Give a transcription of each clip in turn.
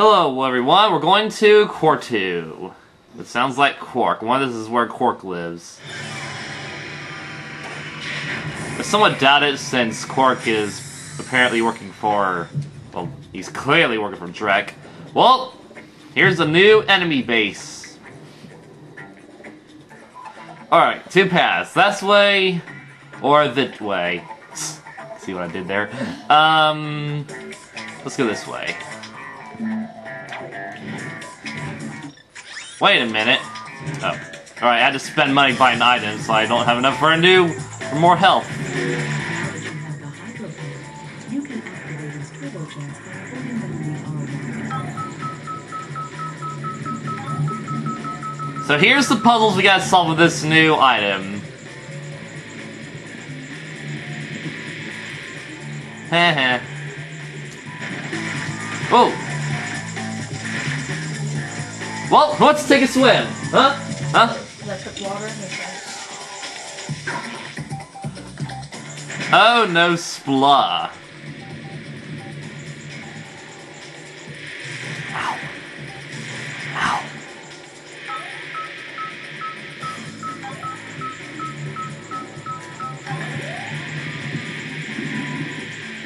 Hello, everyone. We're going to Quartu. It sounds like Quark. One of this is where Quark lives. I somewhat doubt it since Quark is apparently working for. Well, he's clearly working for Drek. Well, here's a new enemy base. Alright, two paths. This way or that way. See what I did there? Um, let's go this way. Wait a minute. Oh. Alright, I had to spend money buying items, so I don't have enough for a new... for more health. You can activate his turbo jets by holding down the R1. So here's the puzzles we gotta solve with this new item. Heh heh. Oh! Well, let's take a swim. Huh? Huh? Oh no, Splah. Ow. Ow.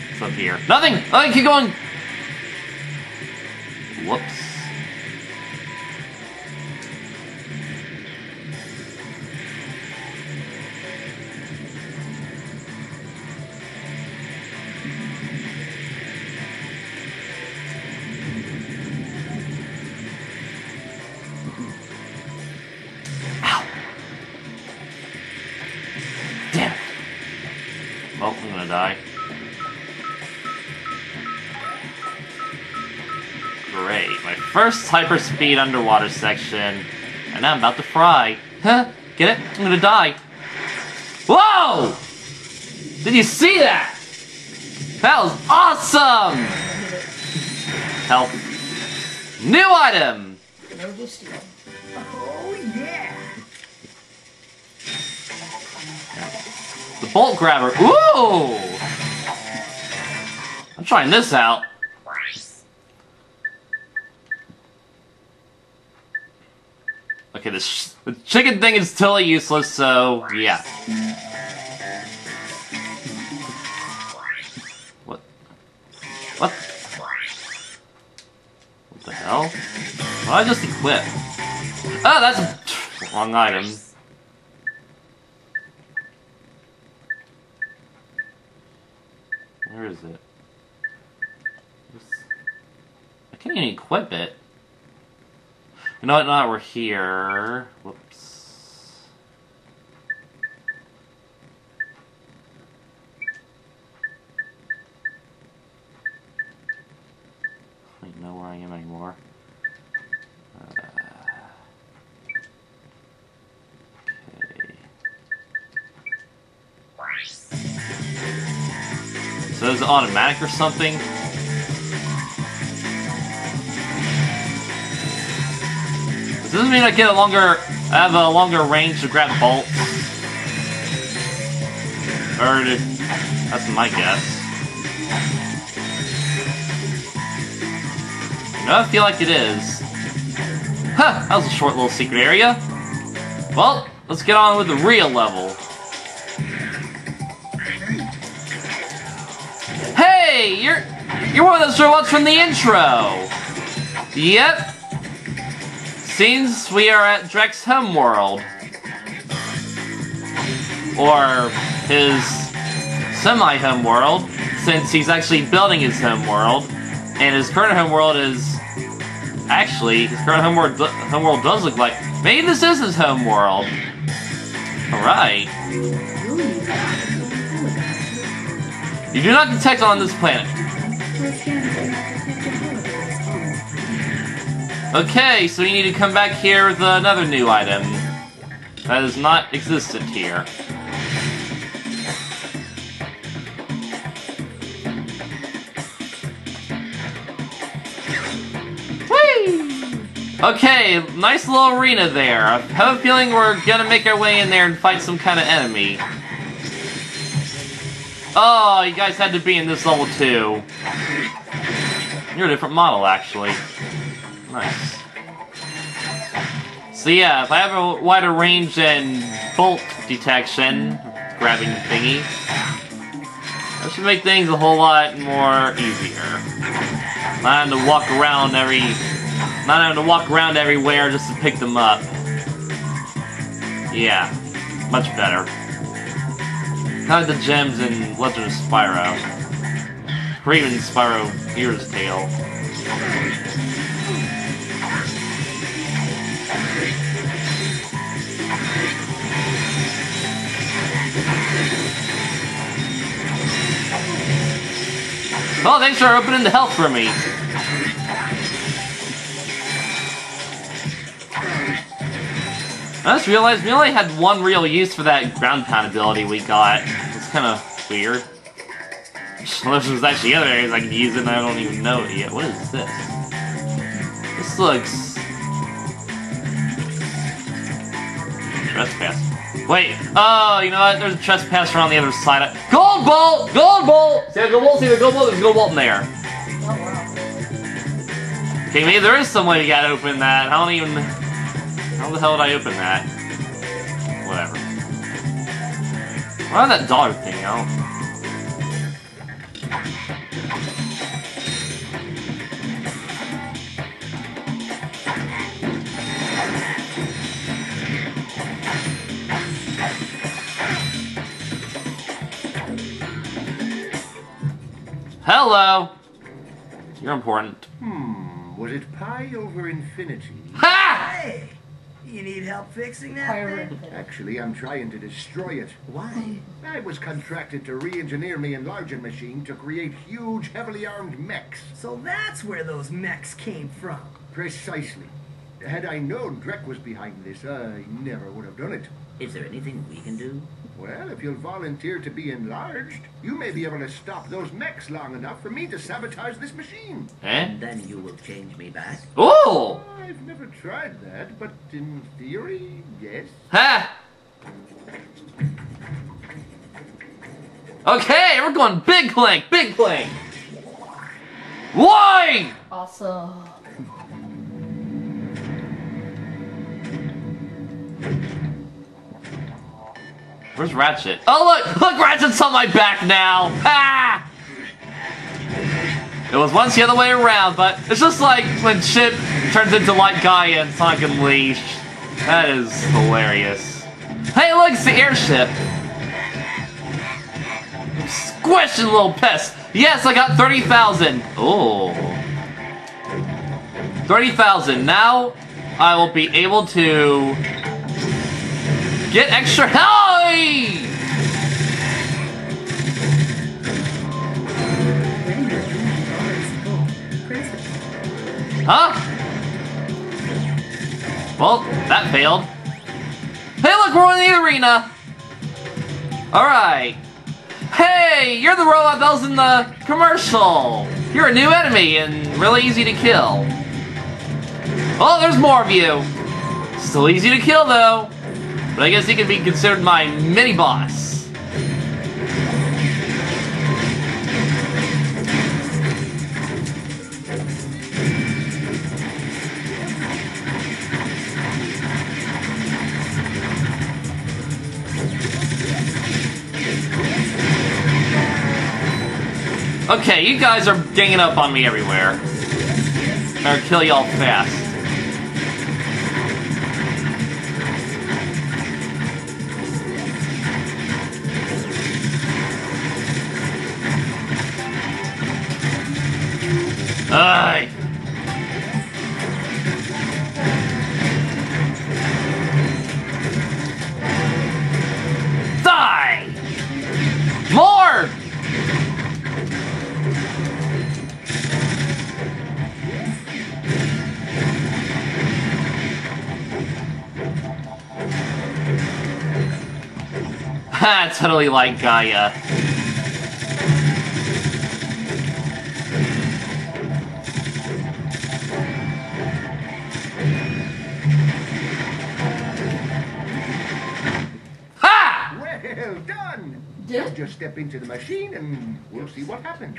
What's up here? Nothing! I keep going! Die. Great. My first hyperspeed underwater section. And I'm about to fry. Huh? Get it? I'm gonna die. Whoa! Did you see that? That was awesome! Help. New item! Oh, yeah! The bolt grabber. Ooh! I'm trying this out. Okay, this the chicken thing is totally useless, so yeah. What? What? What the hell? Did I just equip? Oh, that's a wrong item. Where is it? This- I can't even equip it. You know what? Now we're here. Whoops. I don't know where I am anymore. Uh. So is it automatic or something? Does this mean I get a longer, I have a longer range to grab bolts? Or did, that's my guess. No, I feel like it is. Huh, that was a short little secret area. Well, let's get on with the real level. Hey, you're you're one of those robots from the intro. Yep. Seems we are at Drek's homeworld. Or his semi-homeworld, since he's actually building his homeworld, and his current homeworld is actually his current homeworld homeworld does look like maybe this is his homeworld. All right. You'll need to activate the helicopter. You do not detect on this planet. Okay, so we need to come back here with another new item that does not existent here. Whee! Okay, nice little arena there. I have a feeling we're gonna make our way in there and fight some kind of enemy. Oh, you guys had to be in this level too. You're a different model, actually. Nice. So yeah, if I have a wider range and bolt detection, grabbing thingy, that should make things a whole lot more easier. Not having to walk around every, not having to walk around everywhere just to pick them up. Yeah, much better. Kind of the gems in Legend of Spyro. Or even Spyro Hero's Tail. Oh, thanks for opening the health for me. I just realized we only had one real use for that ground pound ability we got. It's kind of weird. Unless there's actually other areas I can use it and I don't even know it yet. What is this? This looks... Wait, oh, you know what? There's a trespasser on the other side. of- Gold bolt! Gold bolt! See the gold bolt? See the gold bolt? There's a gold bolt in there. Okay, maybe there is some way to get open that. I don't even... How the hell did I open that? Whatever. Why that dog thing? I. Hello! You're important. Hmm, was it pi over infinity? Ha! Hey, you need help fixing that Pirate. thing? Actually, I'm trying to destroy it. Why? I was contracted to re-engineer the enlarging machine to create huge, heavily armed mechs. So that's where those mechs came from. Precisely. Had I known Drek was behind this, I never would have done it. Is there anything we can do? Well, if you'll volunteer to be enlarged, you may be able to stop those mechs long enough for me to sabotage this machine. Eh? And then you will change me back? Oh! I've never tried that, but in theory, yes. Ha! Okay, we're going big clink, big clink. Why? Awesome. Where's Ratchet? Oh look, look, Ratchet's on my back now. Ah! It was once the other way around, but it's just like when Chip turns into Light Gaia in Sonic Unleashed. That is hilarious. Hey, look, it's the airship. Squishing little pest. Yes, I got 30,000. Oh. 30,000. Now I will be able to get extra Huh? Well, that failed. Hey, look, we're in the arena! Alright. Hey, you're the robot that in the commercial! You're a new enemy and really easy to kill. Oh, there's more of you! Still easy to kill, though. But I guess he could be considered my mini-boss. Okay, you guys are ganging up on me everywhere. Or kill y'all fast. Aye. Die! More! Totally like Gaia. Ha! Well? Just step into the machine and we'll see what happens.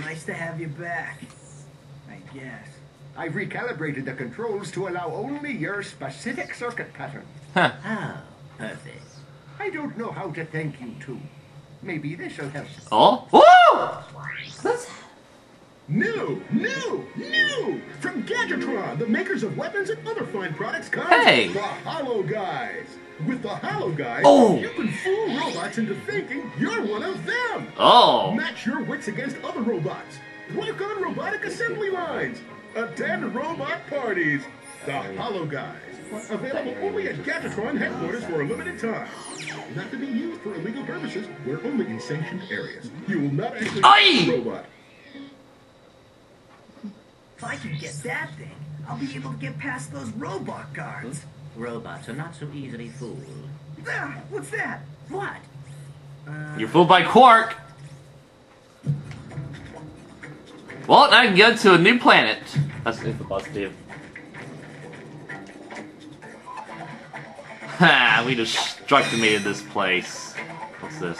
Nice to have you back. I guess. I've recalibrated the controls to allow only your specific circuit pattern. Huh. Oh, perfect. I don't know how to thank you two. Maybe this'll help. Oh? Woo! That's New, new, new! From Gadgetron, the makers of weapons and other fine products, comes Hey! the Hologuise. With the Hologuise, Oh! you can fool robots into thinking you're one of them. Oh! Match your wits against other robots. Work on robotic assembly lines. Attend robot parties. The Hologuise. Available only at Gadgetron headquarters for a limited time. Not to be used for illegal purposes. We're only in sanctioned areas. You will not actually Aye! a robot. If I can get that thing, I'll be able to get past those robot guards. Robots are not so easily fooled. Ah, what's that? What? You're fooled by Quark! Well, now I can go to a new planet. That's the positive. Ha! We destructimated this place. What's this?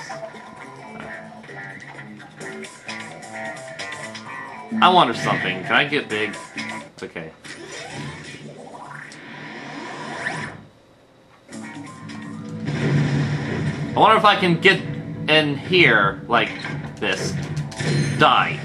I wonder something. Can I get big? It's okay. I wonder if I can get in here like this. Die.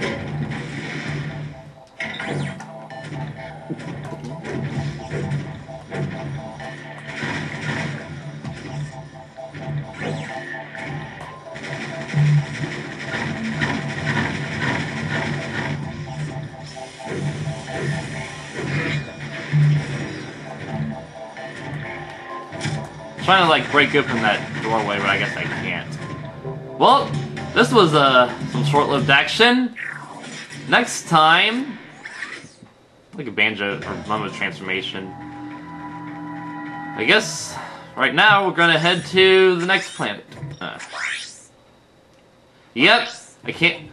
Trying to like break open that doorway, but I guess I can't. Well, this was uh, some short-lived action. Next time, like a banjo or of transformation. I guess right now we're gonna head to the next planet. Uh, yep, I can't.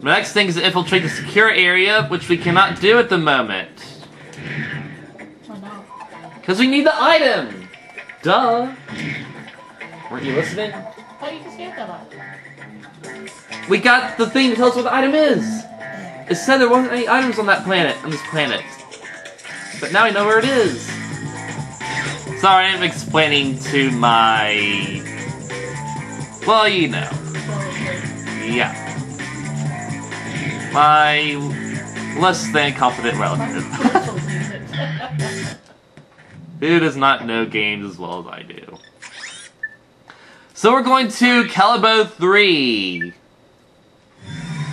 The next thing is to infiltrate the secure area, which we cannot do at the moment. Because we need the item! Duh! Weren't you listening? How you just get that on? We got the thing to tell us what the item is! It said there wasn't any items on that planet, on this planet. But now I know where it is. Sorry, I'm explaining to my... Well, you know. Yeah. My less than confident relative. Who does not know games as well as I do? So we're going to Kalebo 3.